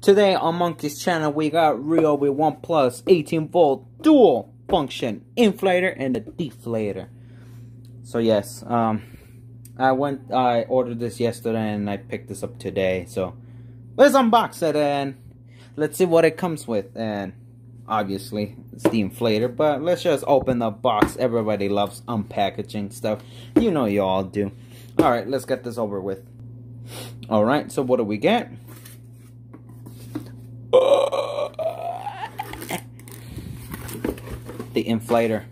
Today on Monkey's channel we got Ryobi One Plus 18 volt dual function inflator and a deflator. So yes, um, I went, I ordered this yesterday and I picked this up today. So let's unbox it and let's see what it comes with. And obviously it's the inflator, but let's just open the box. Everybody loves unpackaging stuff. You know you all do. All right, let's get this over with. All right, so what do we get? The inflator.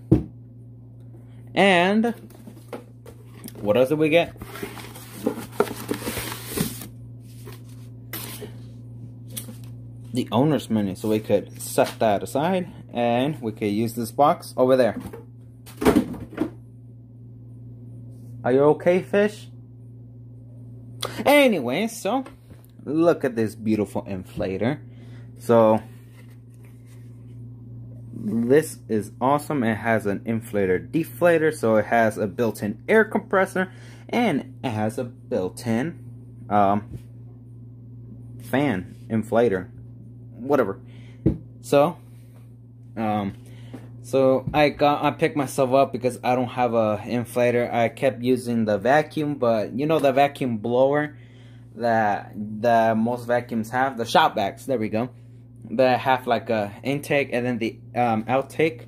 And what else did we get? The owner's menu, so we could set that aside and we could use this box over there. Are you okay, fish? Anyway, so look at this beautiful inflator. So this is awesome. It has an inflator deflator, so it has a built-in air compressor and it has a built-in um, fan inflator, whatever. So, um, so I got I picked myself up because I don't have a inflator. I kept using the vacuum, but you know the vacuum blower that that most vacuums have, the shop vacs. There we go. That have like a intake and then the um, outtake.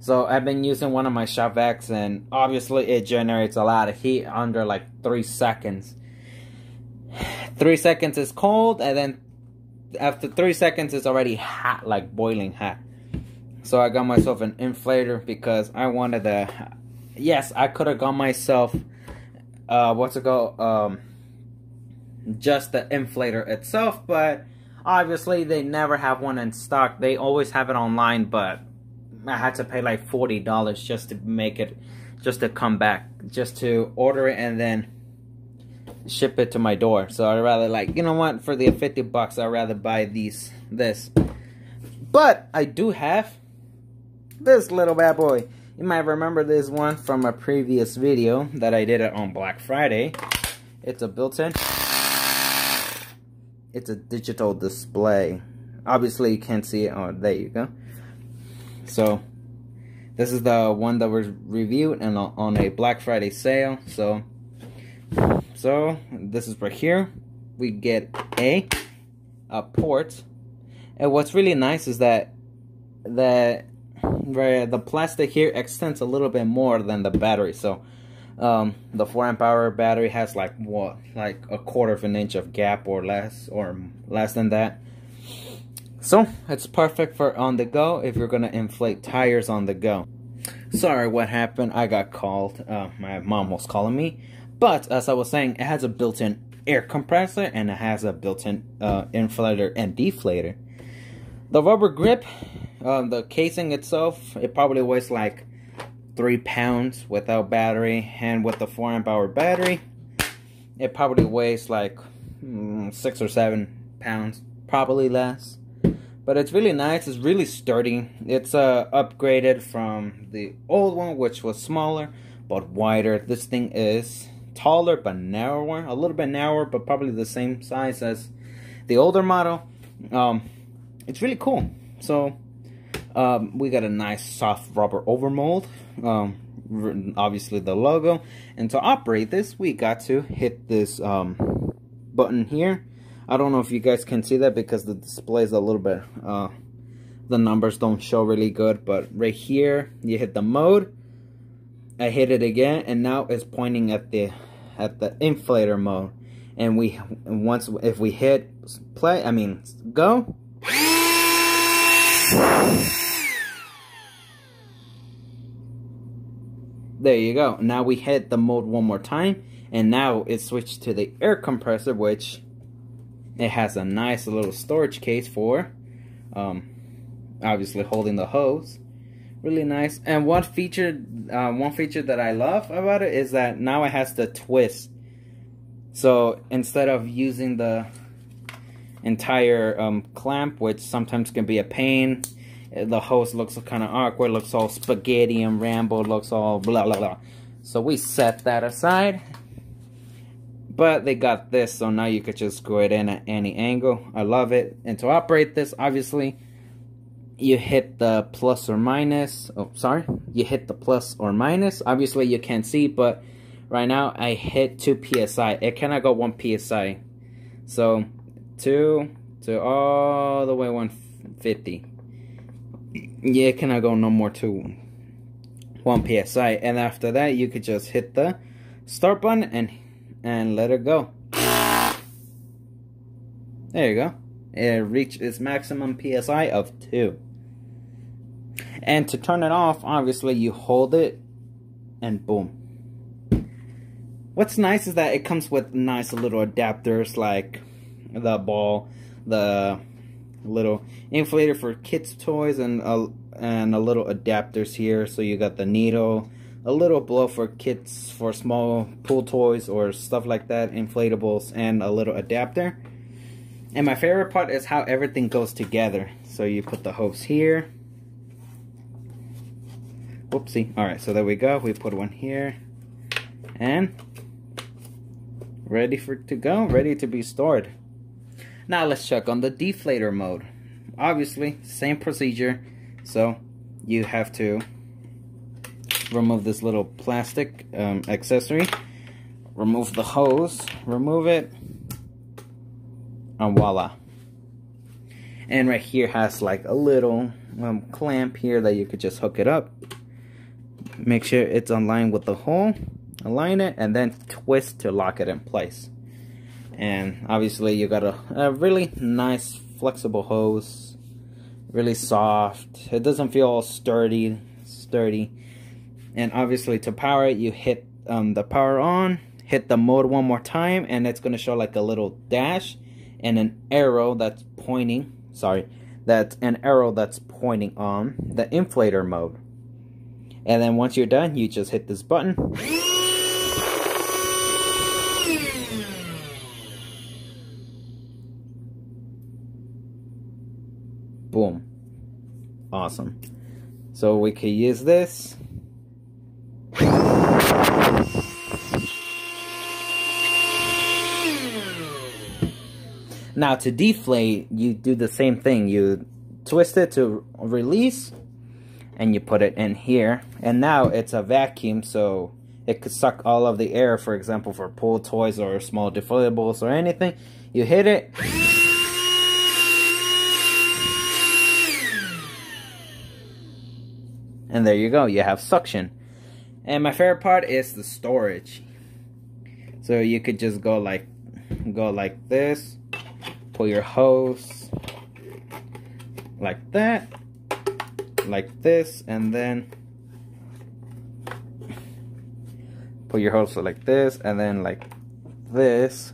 So I've been using one of my shop vacs, and obviously it generates a lot of heat under like three seconds. Three seconds is cold, and then after three seconds it's already hot, like boiling hot. So I got myself an inflator because I wanted to. Yes, I could have got myself. Uh, what's it called? Um, just the inflator itself, but obviously they never have one in stock. They always have it online, but I had to pay like forty dollars just to make it, just to come back, just to order it and then ship it to my door. So I'd rather like, you know what, for the fifty bucks, I'd rather buy these this. But I do have this little bad boy. You might remember this one from a previous video that I did it on Black Friday. It's a built-in. It's a digital display. Obviously, you can't see it. Oh, there you go. So, this is the one that was reviewed and on a Black Friday sale. So, so this is right here. We get a a port, and what's really nice is that that where the plastic here extends a little bit more than the battery. So um, the 4 amp hour battery has like what, like a quarter of an inch of gap or less, or less than that. So it's perfect for on the go if you're gonna inflate tires on the go. Sorry, what happened? I got called. Uh, my mom was calling me. But as I was saying, it has a built-in air compressor and it has a built-in uh, inflator and deflator. The rubber grip um, the casing itself, it probably weighs like three pounds without battery, and with the four amp hour battery, it probably weighs like mm, six or seven pounds, probably less. But it's really nice. It's really sturdy. It's uh, upgraded from the old one, which was smaller but wider. This thing is taller but narrower, a little bit narrower, but probably the same size as the older model. Um, it's really cool. So um, we got a nice soft rubber overmold. Um, obviously the logo. And to operate this, we got to hit this um, button here. I don't know if you guys can see that because the display is a little bit, uh, the numbers don't show really good. But right here, you hit the mode. I hit it again, and now it's pointing at the at the inflator mode. And we once if we hit play, I mean go. There you go. Now we hit the mode one more time. And now it switched to the air compressor, which it has a nice little storage case for, um, obviously holding the hose. Really nice. And one feature, uh, one feature that I love about it is that now it has the twist. So instead of using the entire um, clamp, which sometimes can be a pain, Uh, the host looks kind of awkward, looks all spaghetti and Rambo, looks all blah, blah, blah. So we set that aside. but they got this so now you could just screw it in at any angle. I love it. And to operate this obviously you hit the plus or minus. Oh sorry. You hit the plus or minus. Obviously you can't see but right now i hit 2 psi it cannot go 1 psi so 2 to all the way 150 yeah it cannot go no more to 1 psi and after that you could just hit the start button and and let it go. There you go. It reached its maximum psi of 2 and to turn it off, obviously you hold it and boom. What's nice is that it comes with nice little adapters like the ball, the little inflator for kids toys and a, and a little adapters here. So you got the needle, a little blow for kids for small pool toys or stuff like that, inflatables, and a little adapter. And my favorite part is how everything goes together. So you put the hose here Whoopsie. Alright, so there we go. We put one here. And ready for to go, ready to be stored. Now let's check on the deflator mode. Obviously, same procedure. So you have to remove this little plastic um, accessory. Remove the hose. Remove it. And voila. And right here has like a little um, clamp here that you could just hook it up make sure it's aligned with the hole align it and then twist to lock it in place and obviously you got a, a really nice flexible hose really soft. It doesn't feel sturdy sturdy. And obviously to power it you hit um, the power on hit the mode one more time and it's going to show like a little dash and an arrow that's pointing sorry that's an arrow that's pointing on the inflator mode. And then once you're done, you just hit this button. Awesome. So we can use this. Now to deflate, you do the same thing. You twist it to release and you put it in here and now it's a vacuum so it could suck all of the air for example for pool toys or small deflayables or anything you hit it and there you go you have suction. And my favorite part is the storage. So you could just go like go like this pull your hose like that like this and then pull your hose like this and then like this.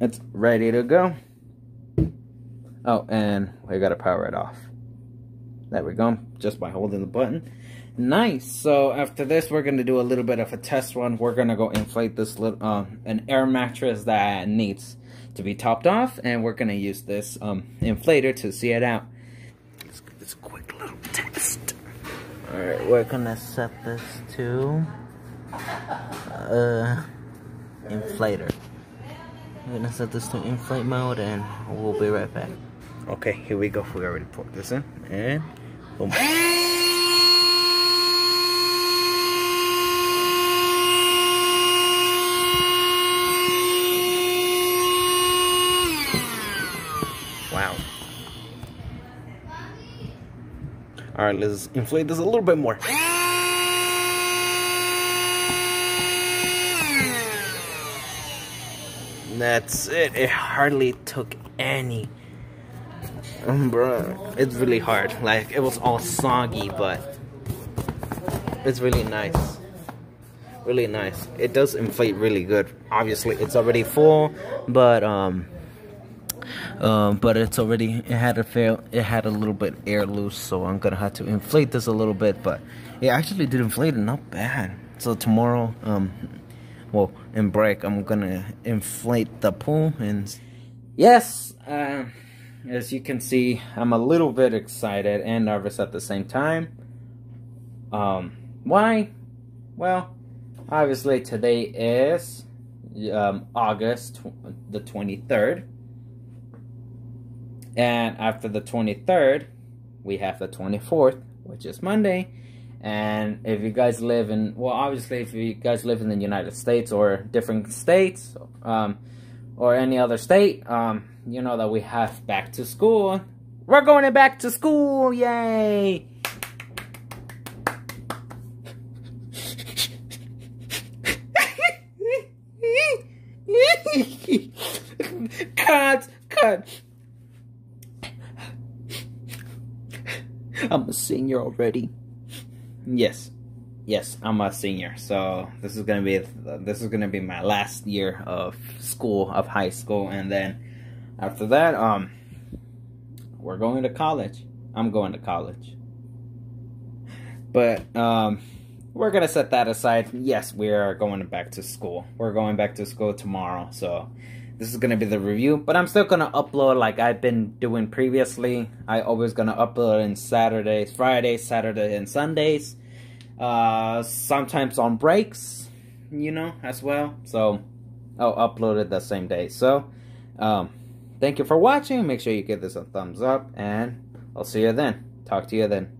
It's ready to go oh and we gotta power it off there we go just by holding the button nice so after this we're gonna do a little bit of a test run we're gonna go inflate this little um, an air mattress that needs to be topped off, and we're gonna use this um, inflator to see it out. Let's get this quick little test. Alright, we're gonna set this to uh, inflator. We're gonna set this to inflate mode, and we'll be right back. Okay, here we go. We already put this in, and boom. Wow. All right, let's inflate this a little bit more. That's it. It hardly took any. Um, bro, it's really hard. Like, it was all soggy, but it's really nice. Really nice. It does inflate really good. Obviously, it's already full, but, um, um, but it's already it had a fail it had a little bit air loose so I'm gonna have to inflate this a little bit but it actually did inflate it not bad so tomorrow um well in break I'm gonna inflate the pool and yes uh, as you can see I'm a little bit excited and nervous at the same time um why well, obviously today is um, August the 23rd. And after the 23rd, we have the 24th, which is Monday. And if you guys live in, well, obviously, if you guys live in the United States or different states, um, or any other state, um, you know that we have back to school. We're going back to school, yay! cut, cut. I'm a senior already. Yes, yes, I'm a senior. So this is gonna be this is gonna be my last year of school of high school, and then after that, um, we're going to college. I'm going to college. But um, we're gonna set that aside. Yes, we are going back to school. We're going back to school tomorrow, so this is gonna be the review. But I'm still gonna upload like I've been doing previously. I always gonna upload in Saturdays, Fridays, Saturday, and Sundays. Uh, sometimes on breaks, you know, as well. So I'll upload it the same day. So, um, thank you for watching. Make sure you give this a thumbs up, and I'll see you then. Talk to you then.